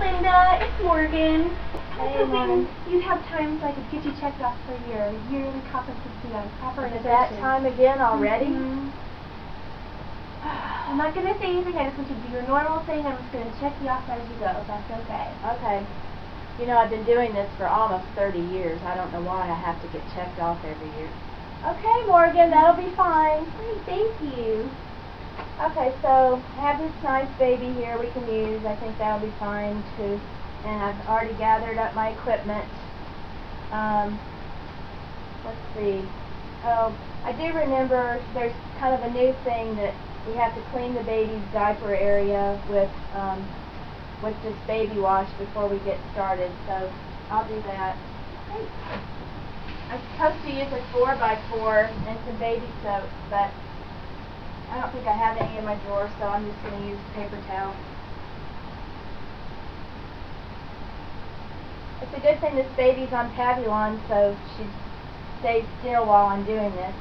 Linda, it's Morgan. I was Hey, hoping Morgan. you'd have time so I could get you checked off for your yearly competency on copper Is it that time again already? Mhm. I'm not going to say anything. I just want you to do your normal thing. I'm just going to check you off as you go, if that's okay. Okay. You know, I've been doing this for almost 30 years. I don't know why I have to get checked off every year. Okay, Morgan, that'll be fine. Great, thank you. Okay, so I have this nice baby here we can use. I think that'll be fine too. And I've already gathered up my equipment. Um, let's see. Oh, I do remember there's kind of a new thing that we have to clean the baby's diaper area with um, with just baby wash before we get started. So I'll do that. I'm supposed to use a 4 by 4 and some baby soap, but I don't think I have any in my drawer, so I'm just going to use paper towel. It's a good thing this baby's on Pavulon, so she stays still while I'm doing this.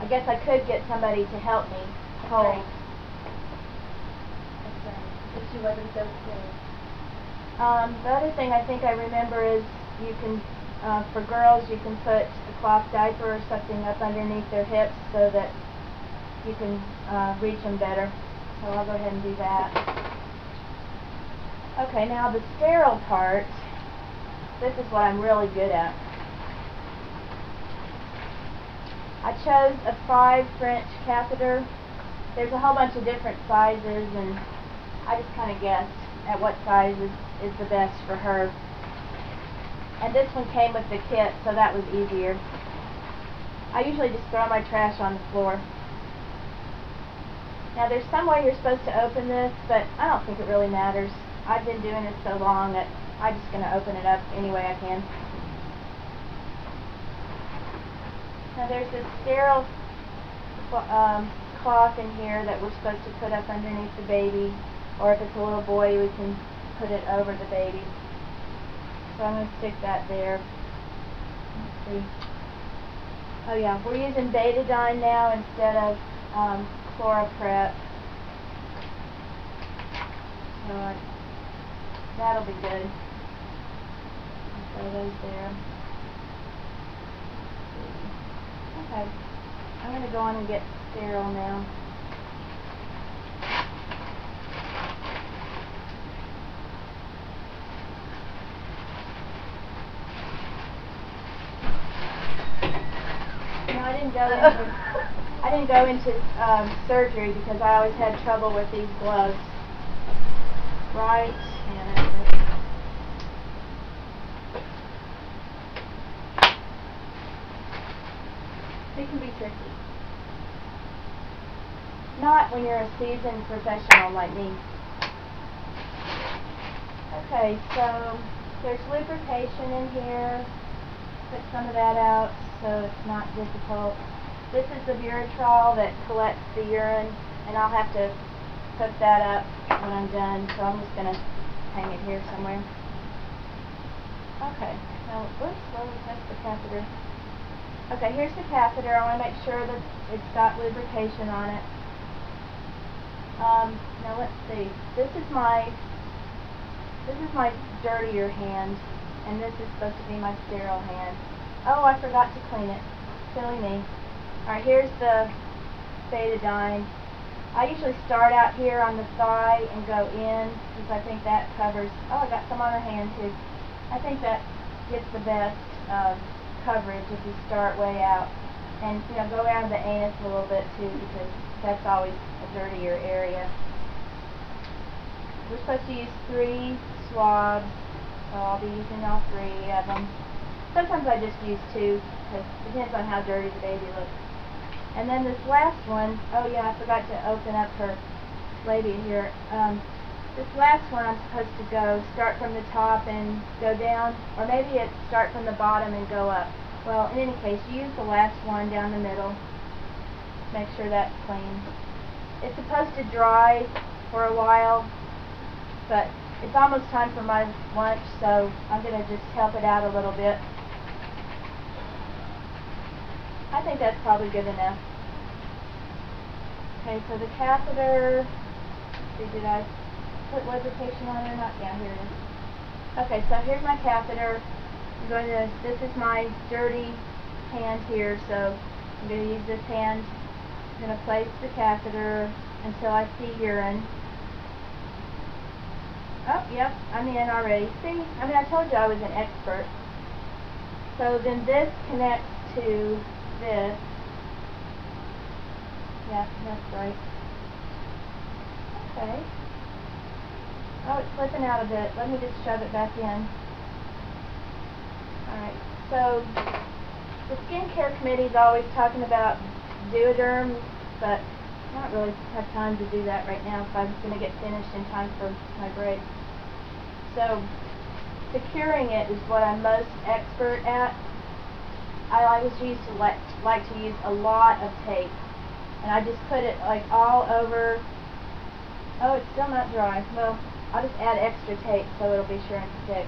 I guess I could get somebody to help me hold. But she wasn't so skilled. Um, the other thing I think I remember is you can, uh, for girls, you can put a cloth diaper or something up underneath their hips so that you can uh, reach them better. So I'll go ahead and do that. Okay, now the sterile part, this is what I'm really good at. I chose a 5 French catheter. There's a whole bunch of different sizes and I just kind of guessed at what size is, is the best for her. And this one came with the kit, so that was easier. I usually just throw my trash on the floor. Now there's some way you're supposed to open this, but I don't think it really matters. I've been doing this so long that I'm just going to open it up any way I can. Now there's this sterile um, cloth in here that we're supposed to put up underneath the baby, or if it's a little boy, we can put it over the baby. So I'm going to stick that there. Let's see. Oh yeah, we're using betadine now instead of um, ChloraPrep. So that'll be good. Throw those there. Okay. I'm going to go on and get sterile now. No, I didn't go into I didn't go into um, surgery because I always had trouble with these gloves. Right, and it. Can be tricky. Not when you're a seasoned professional like me. Okay, so there's lubrication in here. Put some of that out so it's not difficult. This is the Buretrol that collects the urine, and I'll have to hook that up when I'm done, so I'm just going to hang it here somewhere. Okay, now, where was that, the catheter? Okay, here's the catheter. I want to make sure that it's got lubrication on it. Um, now let's see. This is my this is my dirtier hand, and this is supposed to be my sterile hand. Oh, I forgot to clean it. Silly me. Alright, here's the betadine. I usually start out here on the thigh and go in, because I think that covers... Oh, I got some on her hand, too. I think that gets the best coverage if you start way out. And, you know, go around the anus a little bit, too, because that's always a dirtier area. We're supposed to use three swabs, so I'll be using all three of them. Sometimes I just use two, because it depends on how dirty the baby looks. And then this last one, oh yeah, I forgot to open up her labia here. Um, this last one I'm supposed to go, start from the top and go down, or maybe it's start from the bottom and go up. Well, in any case, use the last one down the middle. Make sure that's clean. It's supposed to dry for a while, but it's almost time for my lunch, so I'm going to just help it out a little bit. I think that's probably good enough. Okay, so the catheter, see, did I put lubrication on or not? Yeah, here it is. Okay, so here's my catheter. I'm going to, this is my dirty hand here, so I'm going to use this hand. I'm going to place the catheter until I see urine. Oh, yep, I'm in already. See, I mean, I told you I was an expert. So then this connects to this. Yeah, that's right. Okay. Oh, it's slipping out a bit. Let me just shove it back in. Alright, so the skincare committee is always talking about Duoderm, but Don't really have time to do that right now if I'm going to get finished in time for my break. So, securing it is what I'm most expert at. I always used to like, like to use a lot of tape. And I just put it like all over. Oh, it's still not dry. Well, I'll just add extra tape so it'll be sure and stick.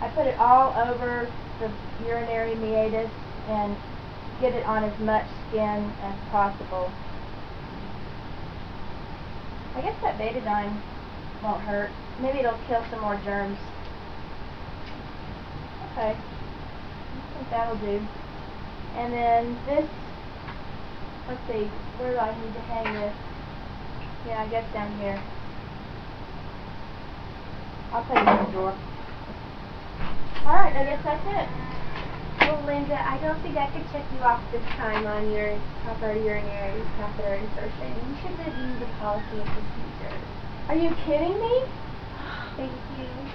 I put it all over the urinary meatus and get it on as much skin as possible. I guess that betadine won't hurt. Maybe it'll kill some more germs. Okay. I think that'll do. And then this, let's see, where do I need to hang this? Yeah, I guess down here. I'll put it in the drawer. Alright, I guess that's it. Well, Linda, I don't think I could check you off this time on your proper urinary catheter insertion. You should review the policy and procedures. Are you kidding me? Thank you.